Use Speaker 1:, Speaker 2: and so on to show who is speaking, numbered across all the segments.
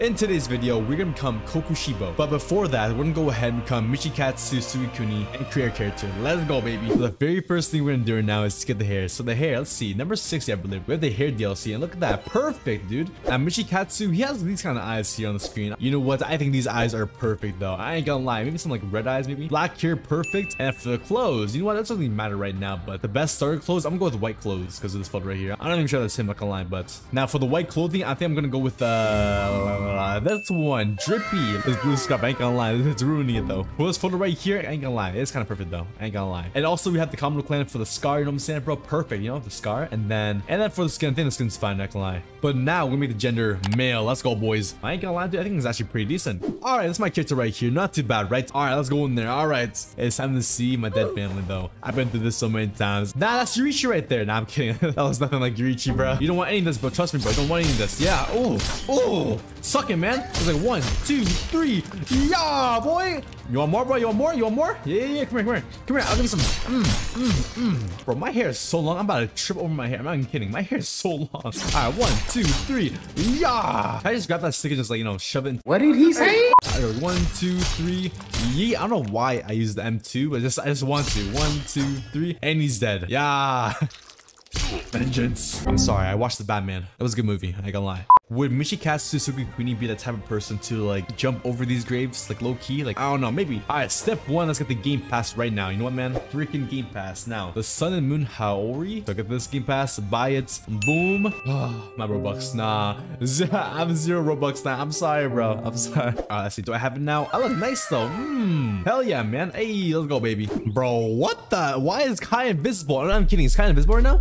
Speaker 1: In today's video, we're gonna become Kokushibo. But before that, we're gonna go ahead and become Michikatsu Tsugikuni and create a character. Let's go, baby. So the very first thing we're gonna do right now is to get the hair. So the hair, let's see, number 60, I believe. We have the hair DLC, and look at that, perfect, dude. And Michikatsu, he has these kind of eyes here on the screen. You know what? I think these eyes are perfect, though. I ain't gonna lie, maybe some like red eyes, maybe. Black hair, perfect. And for the clothes, you know what? That doesn't really matter right now, but the best starter clothes, I'm gonna go with white clothes because of this photo right here. I'm not even sure that's him, not gonna lie, but now for the white clothing, I think I'm gonna go with, uh, Uh, that's one. Drippy. This blue scarf, I ain't gonna lie. It's ruining it though. For this photo right here, I ain't gonna lie. It's kind of perfect though. I ain't gonna lie. And also we have the Kamado clan for the scar, you know what I'm saying, bro? Perfect, you know, the scar. And then, and then for the skin, I think the skin's fine, not gonna lie. But now we make the gender male. Let's go, boys. I ain't gonna lie, dude. I think it's actually pretty decent. All right, that's my character right here. Not too bad, right? All right, let's go in there. All right. It's time to see my dead family though. I've been through this so many times. Nah, that's Yoriichi right there. Nah, I'm kidding. that was nothing like Yoriichi, bro. You don't want any of this, bro. Trust me, bro. You don't want any of this. Yeah. Oh, oh. Suck it, man. It's like one, two, three. Yeah, boy. You want more, bro? You want more? You want more? Yeah, yeah, yeah. Come here, come here. Come here. I'll give you some. Mm, mm, mm. Bro, my hair is so long. I'm about to trip over my hair. I'm not even kidding. My hair is so long. All right, one, two, three. Yeah. I just grab that stick and just like, you know, shove it in.
Speaker 2: What did he say?
Speaker 1: All right, one, two, three. Yeah. I don't know why I used the M2, but just I just want to. One, two, three. And he's dead. Yeah. Vengeance. I'm sorry, I watched the Batman. It was a good movie, I ain't gonna lie. Would Michikatsu Tsugikuni be the type of person to like jump over these graves like low key? Like, I don't know, maybe. Alright, step one, let's get the game pass right now. You know what, man? Freaking game pass. Now, the Sun and Moon Haori. So get this game pass, buy it, boom. Oh, my Robux, nah. I have zero Robux now. I'm sorry, bro. I'm sorry. Alright, let's see. Do I have it now? I look nice though. Hmm. Hell yeah, man. Hey, let's go, baby. Bro, what the? Why is Kai invisible? I'm kidding. Is Kai invisible right now?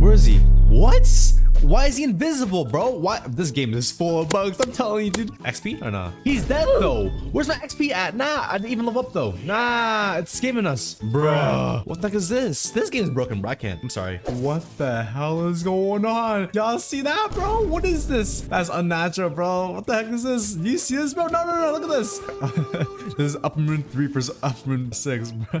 Speaker 1: Where is he? What? Why is he invisible, bro? Why? This game is full of bugs. I'm telling you, dude. XP or not? He's dead though. Where's my XP at? Nah, I didn't even level up though. Nah, it's scamming us. Bruh. What the heck is this? This game is broken, bro. I can't. I'm sorry. What the hell is going on? Y'all see that, bro? What is this? That's unnatural, bro. What the heck is this? You see this, bro? No, no, no. Look at this. this is Upper Moon 3 versus Upper Moon 6, bro.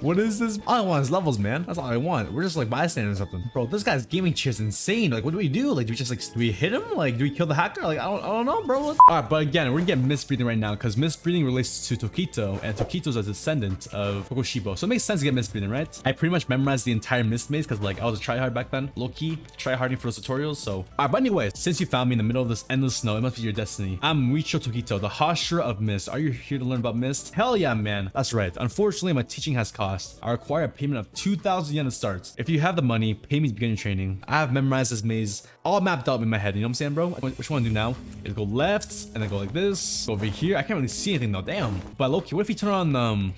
Speaker 1: what is this? All I want is levels, man. That's all I want. We're just like bystanders or something. Bro, this guy's gaming chair is insane. Like, what do we do? Like, do we just like, do we hit him? Like, do we kill the hacker? Like, I don't, I don't know, bro. All right, but again, we're gonna get misbreathing right now because misbreathing relates to Tokito and Tokito's a descendant of Kokushibo. So it makes sense to get misbreathing, right? I pretty much memorized the entire mist maze because like I was a tryhard back then. Low key, tryharding for those tutorials. So, all right, but anyway, since you found me in the middle of this endless snow, it must be your destiny. I'm Muichiro Tokito, the Hashira of Mist. Are you here to learn about Mist? Hell yeah, man. That's right. Unfortunately, my teaching has cost. I require a payment of 2,000 yen to start. If you have the money, pay me to begin your training. I have memorized this maze all mapped out in my head. You know what I'm saying, bro? Which one to do now? Is go left and then go like this. Go over here. I can't really see anything though. Damn. But Loki, what if you turn on um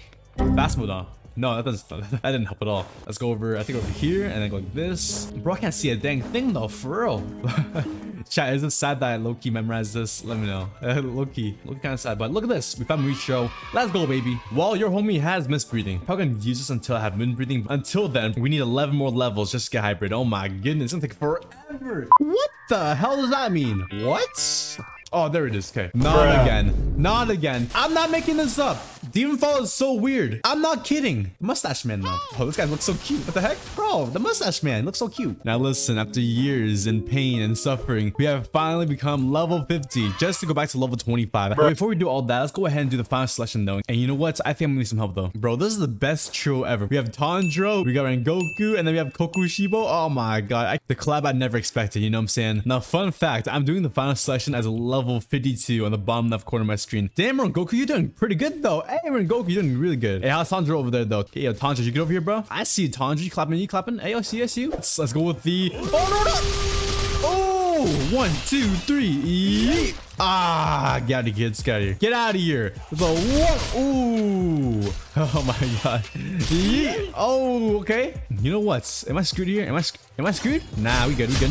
Speaker 1: fast mode on? No, that doesn't that didn't help at all. Let's go over, I think over here and then go like this. Bro, I can't see a dang thing though, for real. Chat, is it sad that I low-key memorized this? Let me know. Uh, low-key. Look kind of sad, but look at this. We found Show. Let's go, baby. Well, your homie has mist breathing. Probably gonna use this until I have moon breathing. Until then, we need 11 more levels just to get hybrid. Oh my goodness, it's gonna take forever. What the hell does that mean? What? Oh, there it is. Okay. Not Bruh. again. Not again. I'm not making this up. Demon Fall is so weird. I'm not kidding. Mustache Man though. Oh, this guy looks so cute. What the heck? Bro, the mustache man looks so cute. Now listen, after years in pain and suffering, we have finally become level 50 just to go back to level 25. But before we do all that, let's go ahead and do the final selection though. And you know what? I think I'm gonna need some help though. Bro, this is the best trio ever. We have Tanjiro, we got Rengoku, and then we have Kokushibo. Oh my god. I, the collab I never expected, you know what I'm saying? Now, fun fact, I'm doing the final selection as a level 52 on the bottom left corner of my screen. Damn, Rengoku, you're doing pretty good though. Hey, Rengoku, you're doing really good. Hey, how's Tanjiro over there though? Hey, yo, Tanjiro, you get over here, bro? I see Tanjiro. You clapping, you clapping. Hey, see you. Let's, let's go with the... Oh, no, no! Oh, one, two, three. Ah, out of here, get out of here. Get out of here. The what? Ooh. Oh my god. Yeet. Oh, okay. You know what? Am I screwed here? Am I am I screwed? Nah, we good, we good.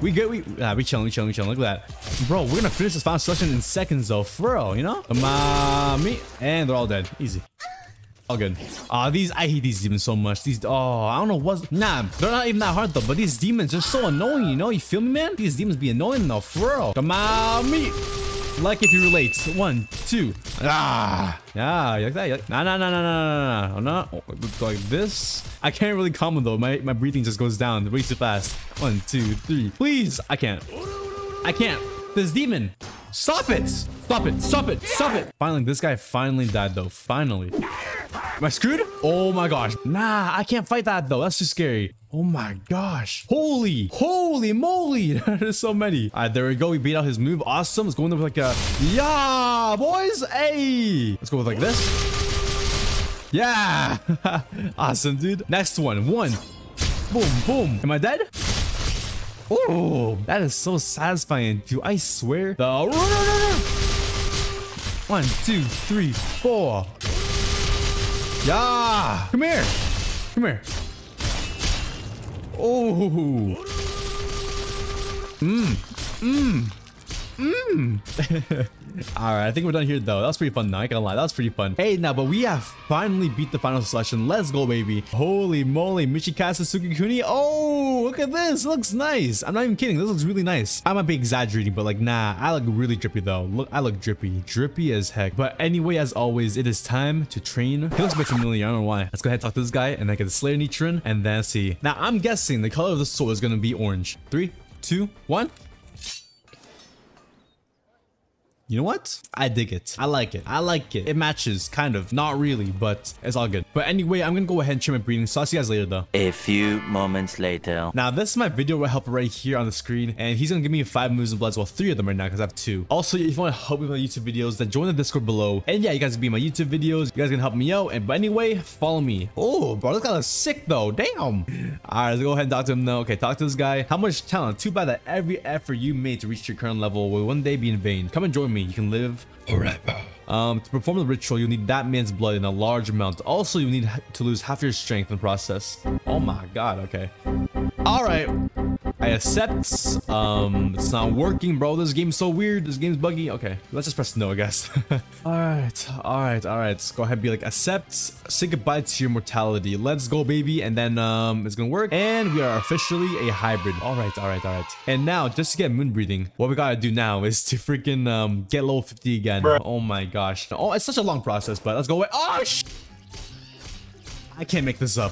Speaker 1: We good. We ah, we chilling. We chilling. We chilling. Look at that, bro. We're gonna finish this final selection in seconds, though. For real, you know. Mommy, and they're all dead. Easy. All good. Ah, these I hate these demons so much. These oh, I don't know what. Nah, they're not even that hard though. But these demons are so annoying. You know, you feel me, man? These demons be annoying though. For real. Come on, me. Like if you relate. One, two. Ah. Yeah, you like that. Like, nah, nah, nah, nah, nah, nah, nah. No, like this. I can't really comment though. My my breathing just goes down way too fast. One, two, three. Please. I can't. I can't. this demon. Stop it. Stop it. Stop it. Stop it. Finally, this guy finally died though. Finally. Am I screwed? Oh my gosh. Nah, I can't fight that though. That's too scary. Oh my gosh. Holy, holy moly. There's so many. All right, there we go. We beat out his move. Awesome. Let's go in there with like a, yeah, boys. Hey. Let's go with like this. Yeah. awesome, dude. Next one. One. Boom, boom. Am I dead? Oh, that is so satisfying, dude. I swear. The one, two, three, four. Yeah. Come here. Come here. Oh. Mmm. Mmm. Mmm. All right, I think we're done here though. That was pretty fun. I can't lie, that was pretty fun. Hey, now, but we have finally beat the final selection. Let's go, baby! Holy moly, Michikatsu Tsugikuni. Oh, look at this. Looks nice. I'm not even kidding. This looks really nice. I might be exaggerating, but like, nah, I look really drippy though. Look, I look drippy, drippy as heck. But anyway, as always, it is time to train. He looks a bit familiar. I don't know why. Let's go ahead and talk to this guy and then get the Slayer Nichirin and then see. Now, I'm guessing the color of the sword is gonna be orange. Three, two, one. You know what? I dig it. I like it. I like it. It matches, kind of. Not really, but it's all good. But anyway, I'm gonna go ahead and trim my breeding. So I'll see you guys later, though.
Speaker 2: A few moments later.
Speaker 1: Now, this is my video helper right here on the screen, and he's gonna give me five moves and bloods, well, three of them right now, because I have two. Also, if you want to help me with my YouTube videos, then join the Discord below. And yeah, you guys can be in my YouTube videos. You guys can help me out. And but anyway, follow me. Oh, bro, this guy looks sick, though. Damn. All right, let's go ahead and talk to him now. Okay, talk to this guy. How much talent? Too bad that every effort you made to reach your current level will one day be in vain. Come and join me. You can live forever. Um, to perform the ritual, you'll need that man's blood in a large amount. Also, you need to lose half your strength in the process. Oh my god, okay. Alright. I accept. Um, it's not working, bro. This game's so weird. This game's buggy. Okay, let's just press no, I guess. alright, alright, alright. Let's go ahead and be like, accept. Say goodbye to your mortality. Let's go, baby. And then, um, it's gonna work. And we are officially a hybrid. Alright, alright, alright. And now, just to get moon breathing, what we gotta do now is to freaking, um, get level 50 again. Bruh. Oh my gosh. Oh, it's such a long process, but let's go away. Oh, sh I can't make this up.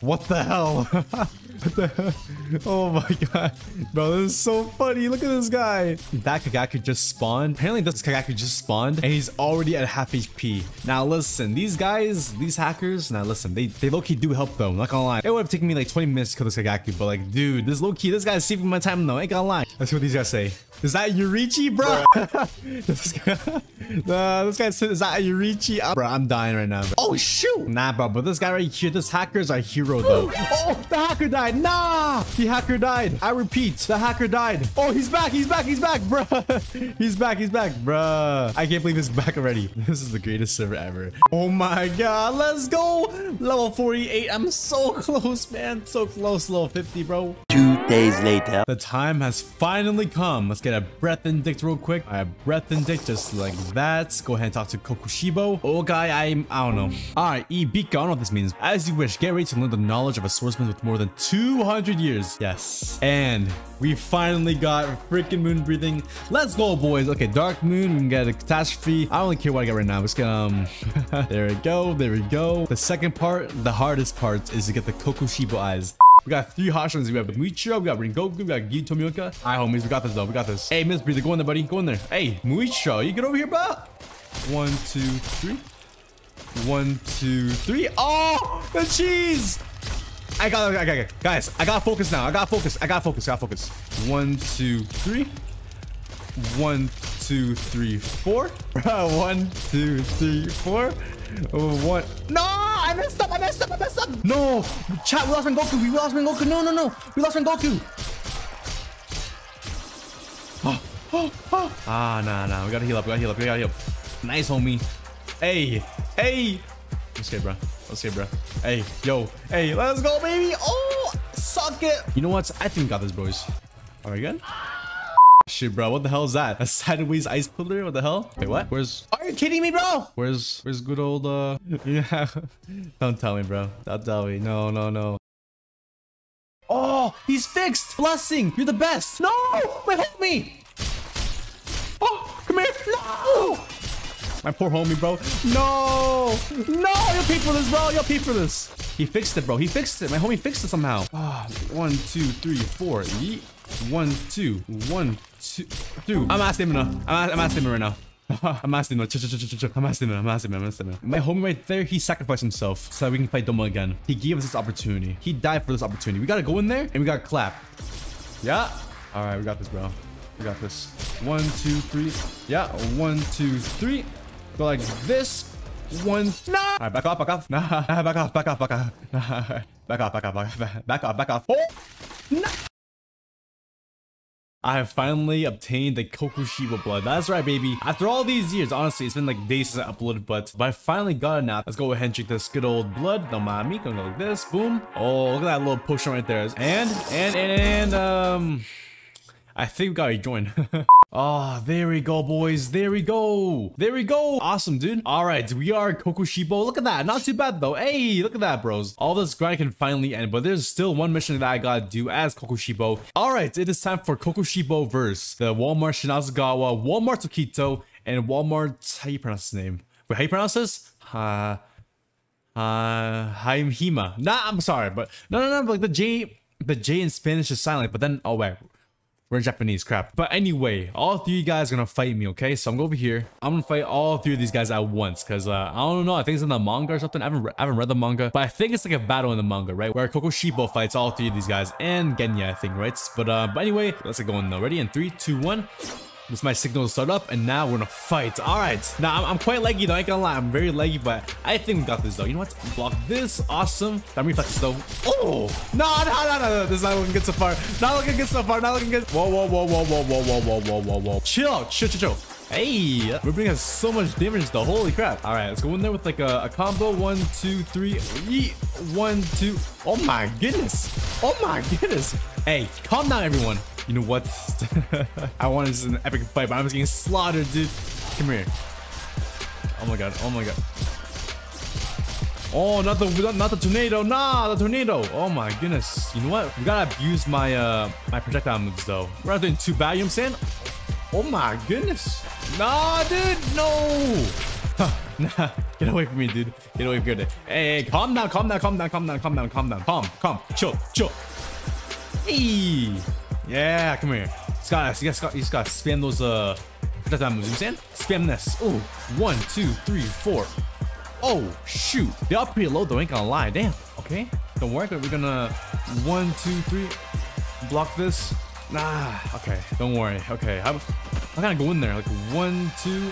Speaker 1: What the hell? what the hell? Oh my god. Bro, this is so funny. Look at this guy. That Kaigaku just spawned. Apparently this Kaigaku just spawned and he's already at half HP. Now listen, these guys, these hackers, now listen, they, they low-key do help though. I'm not gonna lie. It would have taken me like 20 minutes to kill this Kaigaku, but like, dude, this low-key, this guy's saving my time though. I ain't gonna lie. Let's see what these guys say. Is that Yoriichi, bro? this guy, uh, this guy said, is that Yoriichi? Bro, I'm dying right now. Bro. Oh, shoot. Nah, bro, but this guy right here, this hacker's our hero, though. oh, the hacker died. Nah, the hacker died. I repeat, the hacker died. Oh, he's back. He's back. He's back, bro. he's back. He's back, bro. I can't believe he's back already. This is the greatest server ever. Oh my God. Let's go. Level 48. I'm so close, man. So close. Level 50, bro.
Speaker 2: Two days later.
Speaker 1: The time has finally come. Let's get a breath indict real quick. I have breath indict just like that. Go ahead and talk to Kokushibo. Oh, guy, I'm, I don't know. All right, Ibika, I don't know what this means. As you wish, get ready to learn the knowledge of a swordsman with more than 200 years. Yes. And we finally got freaking moon breathing. Let's go, boys. Okay, dark moon. We can get a catastrophe. I don't care what I get right now. Let's get, um, there we go. There we go. The second part, the hardest part is to get the Kokushibo eyes. We got three Hashrams. We have Muichiro, we got Rengoku, we got Giyu Tomioka. All right, homies, we got this though. We got this. Hey, Miss Breather, go in there, buddy. Go in there. Hey, Muichiro, you get over here, bro. One, two, three. One, two, three. Oh, the cheese. I got, I got, I got, guys. I got focus now. I got focus. I got focus. I got focus. One, two, three. One, two, three, four. One, two, three, four. One. No, I messed up. I messed up. I messed up. No, chat. We lost Rengoku. We lost Rengoku. No, no, no. We lost Rengoku. Oh, oh, oh. Ah, nah, nah. We gotta heal up. We gotta heal up. We gotta heal up. Nice, homie. Hey, hey. Let's get, bro. Let's get, bro. Hey, yo. Hey, let's go, baby. Oh, suck it. You know what? I think we got this, boys. Are we good? Shit, bro. What the hell is that? A sideways ice pillar? What the hell? Wait, what? Where's... Are you kidding me, bro? Where's... Where's good old, uh... Yeah. Don't tell me, bro. Don't tell me. No, no, no. Oh, he's fixed. Blessing. You're the best. No, my homie. Oh, come here. No. My poor homie, bro. No. No, you'll pay for this, bro. You'll pay for this. He fixed it, bro. He fixed it. My homie fixed it somehow. Oh, one, two, three, four. Yeet. One, two, one. Dude, I'm at stamina. I'm at, I'm at stamina right now. I'm asking him. I'm asking him. I'm asking him. I'm asking him. My homie right there, he sacrificed himself so that we can fight Doma again. He gave us this opportunity. He died for this opportunity. We gotta go in there and we gotta clap. Yeah. All right, we got this, bro. We got this. One, two, three. Yeah. One, two, three. Go like this. One. No. All right, back off, back off. Nah, back off, back off, back off. Nah, back off, back off, back off, back off, back off. Oh. I have finally obtained the Kokushibo blood. That's right, baby. After all these years, honestly, it's been like days since I uploaded, but, but I finally got it now. Let's go ahead and check this good old blood. No mommy, gonna go like this. Boom. Oh, look at that little potion right there. And, and, and, and, um... I think we gotta join. Oh, there we go, boys. There we go. There we go. Awesome, dude. All right, we are Kokushibo. Look at that. Not too bad, though. Hey, look at that, bros. All this grind can finally end, but there's still one mission that I gotta do as Kokushibo. All right, it is time for Kokushibo verse. The Walmart Shinazugawa, Walmart Tokito, and Walmart... How you pronounce his name? Wait, how you pronounce this? Uh... Uh... Haimhima. Nah, I'm sorry, but... No, no, no, like the J... The J in Spanish is silent, but then... Oh, wait. We're in Japanese, crap. But anyway, all three guys are gonna fight me, okay? So I'm gonna go over here. I'm gonna fight all three of these guys at once, because uh, I don't know. I think it's in the manga or something. I haven't, I haven't read the manga, but I think it's like a battle in the manga, right? Where Kokushibo fights all three of these guys and Genya, I think, right? But uh, but anyway, let's get going though. Ready? In three, two, one. This is my signal to start up, and now we're gonna fight. All right. Now, I'm, I'm, quite leggy, though. I ain't gonna lie. I'm very leggy, but I think we got this, though. You know what? Block this. Awesome. That reflexes, though. Oh! No, no, no, no, no. This is not looking good so far. Not looking good so far. Not looking good. Whoa, whoa, whoa, whoa, whoa, whoa, whoa, whoa, whoa, whoa, whoa. Chill out. Chill, chill, chill. Hey, Ruben has so much damage though. Holy crap. All right, let's go in there with like a, a combo. One, two, three. Yeet. One, two. Oh my goodness. Oh my goodness. Hey, calm down, everyone. You know what? I wanted this an epic fight, but I'm just getting slaughtered, dude. Come here. Oh my god. Oh my god. Oh, not the not the tornado. Nah, the tornado. Oh my goodness. You know what? We gotta abuse my uh my projectile moves though. We're not doing too bad. You know what I'm saying? Oh my goodness. Nah, dude. No. nah, get away from me, dude. Get away from me. Hey, hey, calm down, calm down, calm down, calm down, calm down, calm down. Calm, calm, chill, chill. Hey. Yeah, come here. He's got, he's got, he's got to spam those, uh, projectile moves, you know I'm saying? Spam this. Oh, one, two, three, four. Oh, shoot. They all pretty low, though, ain't gonna lie. Damn. Okay. Don't worry, we're gonna, one, two, three, block this. Nah, okay. Don't worry. Okay. I'm, I gotta go in there. Like, one, two.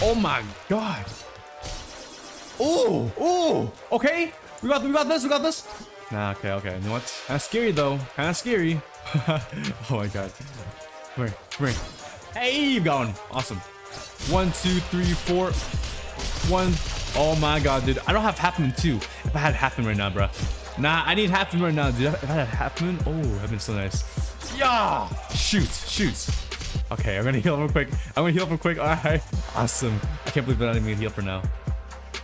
Speaker 1: Oh my god. Oh, oh, okay. We got, we got this, we got this. Nah, okay, okay. You know what? Kinda scary, though. Kinda scary. oh my god. Come here, come here. Hey, you going. Awesome. One, two, three, four. One. Oh my god, dude. I don't have half moon too. If I had half moon right now, bro. Nah, I need half moon right now, dude. If I had half moon, oh, that'd been so nice. Yeah! Shoot, shoot. Okay, I'm gonna heal real quick. I'm gonna heal real quick. Alright. Awesome. I can't believe that I'm gonna heal for now.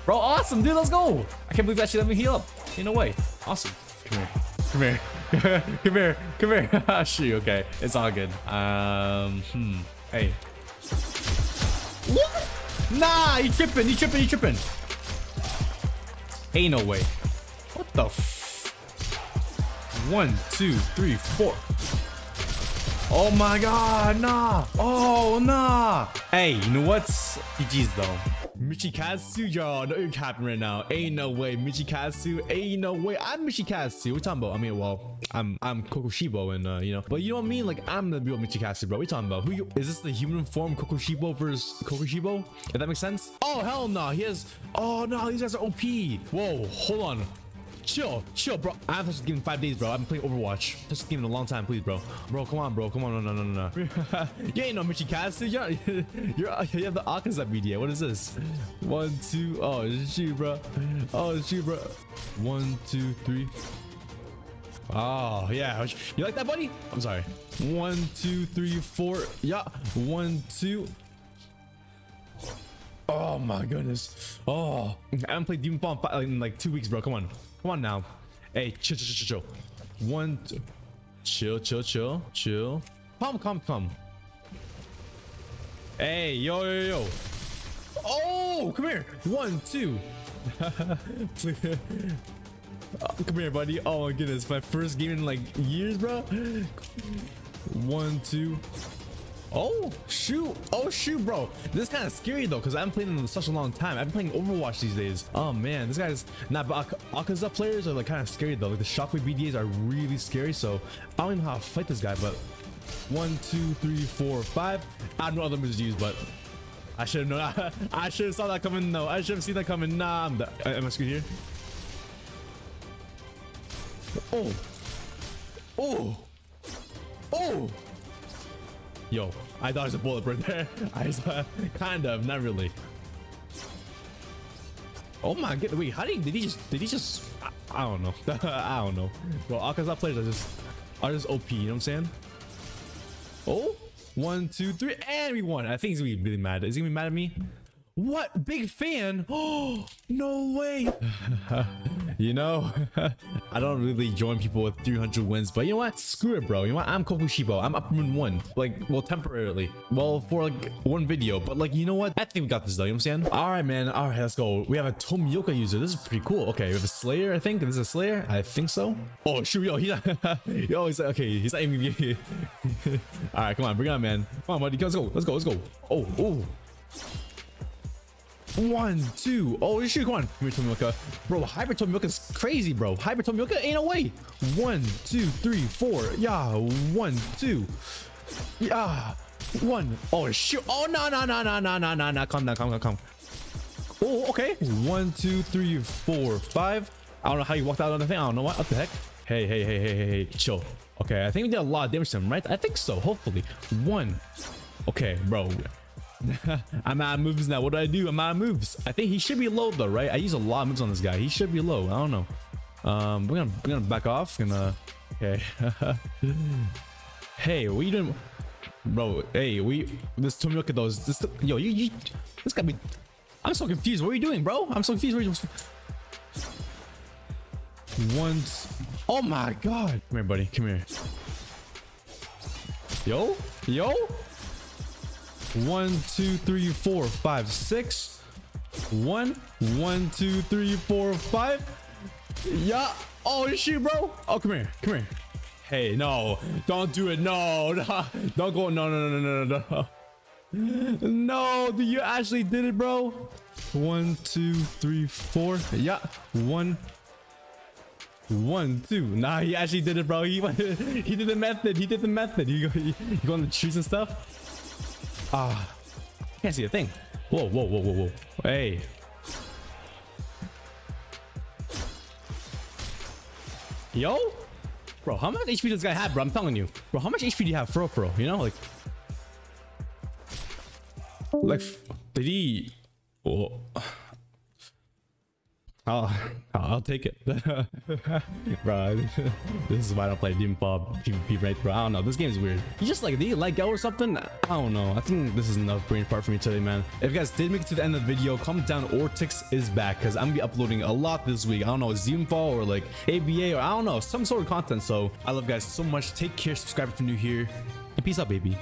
Speaker 1: Bro, awesome, dude. Let's go. I can't believe that she let me heal up. Ain't no way. Awesome. Come here. Come here. come here, come here. Shoot, okay. It's all good. Um, hmm. Hey. What? Nah, you tripping, you tripping, you tripping. Ain't no way. What the f- One, two, three, four. Oh my god, nah. Oh, nah. Hey, you know what's GG's though. Michikazu, y'all know you're capping right now. Ain't no way, Michikazu. Ain't no way. I'm Michikazu. What talking about? I mean, well, I'm I'm Kokushibo, and uh, you know, but you know what I mean? Like I'm the real Michikazu, bro. What talking about? Who you, is this? The human form Kokushibo versus Kokushibo? If that makes sense? Oh hell no, he has. Oh no, these guys are OP. Whoa, hold on. Chill, chill, bro. I haven't touched the game in five days, bro. I've been playing Overwatch. Touched the game in a long time, please, bro. Bro, come on, bro. Come on, no, no, no, no. you ain't no Michikazu. You're, you're, you have the Akaza media. What is this? One, two. Oh, you, bro. Oh, you, bro. One, two, three. Oh, yeah. You like that, buddy? I'm sorry. One, two, three, four. Yeah. One, two. Oh my goodness. Oh, I haven't played Demon Fall in like two weeks, bro. Come on. Come on now. Hey, chill, chill, chill, chill. One, two. Chill, chill, chill, chill. Come, come, come. Hey, yo, yo, yo. Oh, come here. One, two. Oh, come here, buddy. Oh my goodness, my first game in like years, bro. One, two. Oh, shoot. Oh, shoot, bro. This is kind of scary, though, because I haven't played in such a long time. I've been playing Overwatch these days. Oh, man. This guy's not... Ak- Akaza players are, like, kind of scary, though. Like, the Shockwave BDAs are really scary, so I don't even know how to fight this guy, but... One, two, three, four, five. I don't know other moves to use, but... I should have known. I should have saw that coming. No, I should have seen that coming. Nah, I'm... The, uh, am I screwed here? Oh. Oh. Oh. Yo, I dodged a bullet right there. I uh, kind of, not really. Oh my god, wait, how did he, did he just, did he just, I, I don't know. I don't know. Bro, Akaza players are just, are just OP, you know what I'm saying? Oh, one, two, three, and we won. I think he's gonna be really mad. Is he gonna be mad at me? What? Big fan? Oh, no way. you know, I don't really join people with 300 wins, but you know what? Screw it, bro. You know what? I'm Kokushibo. I'm up in one. Like, well, temporarily. Well, for like one video, but like, you know what? I think we got this though. You know what I'm saying? All right, man. All right, let's go. We have a Tomioka user. This is pretty cool. Okay, we have a Slayer, I think. This is a Slayer. I think so. Oh, shoot. Yo, he's not, yo, he's like, okay, he's not me. All right, come on. Bring it on, man. Come on, buddy. Let's go. Let's go. Let's go. Oh, oh. One, two. Oh, shoot, come on. Come here, Tomioka. Bro, Hyper Tomioka's crazy, bro. Hyper Tomioka ain't no way. One, two, three, four. Yeah, one, two. Yeah, one. Oh, shoot. Oh, no, no, no, no, no, no, no, no. Calm down, calm down, calm. Oh, okay. One, two, three, four, five. I don't know how you walked out on the thing. I don't know what. What the heck? Hey, hey, hey, hey, hey, hey. Chill. Okay, I think we did a lot of damage to him, right? I think so, hopefully. One. Okay, bro. I'm out of moves now. What do I do? I'm out of moves. I think he should be low though, right? I use a lot of moves on this guy. He should be low. I don't know. Um, we're gonna we're gonna back off. Gonna okay. hey, you doing, bro? Hey, we this Tomioka though. Is this yo you you this got me. I'm so confused. What are you doing, bro? I'm so confused. What are you, once. Oh my god. Come here, buddy. Come here. Yo, yo. One, two, three, four, five, six. One, one, two, three, four, five. Yeah. Oh, shoot, bro. Oh, come here. Come here. Hey, no. Don't do it. No. no. Don't go. No, no, no, no, no, no. No, you actually did it, bro. One, two, three, four. Yeah. One. One, two. Nah, he actually did it, bro. He he did the method. He did the method. You go, you go on the trees and stuff. Ah, can't see a thing. Whoa, whoa, whoa, whoa, whoa. Hey. Yo? Bro, how much HP does this guy have, bro? I'm telling you. Bro, how much HP do you have, for real, You know, like... Like, did he... Oh. I'll, I'll take it. bro, this is why I don't play Demon PvP, right, bro? I don't know. This game is weird. You just like, did you let go or something? I don't know. I think this is enough brain part for me today, man. If you guys did make it to the end of the video, comment down Auratix is back because I'm gonna be uploading a lot this week. I don't know, Demon Fall or like ABA or I don't know, some sort of content. So I love you guys so much. Take care, subscribe if you're new here, and peace out, baby.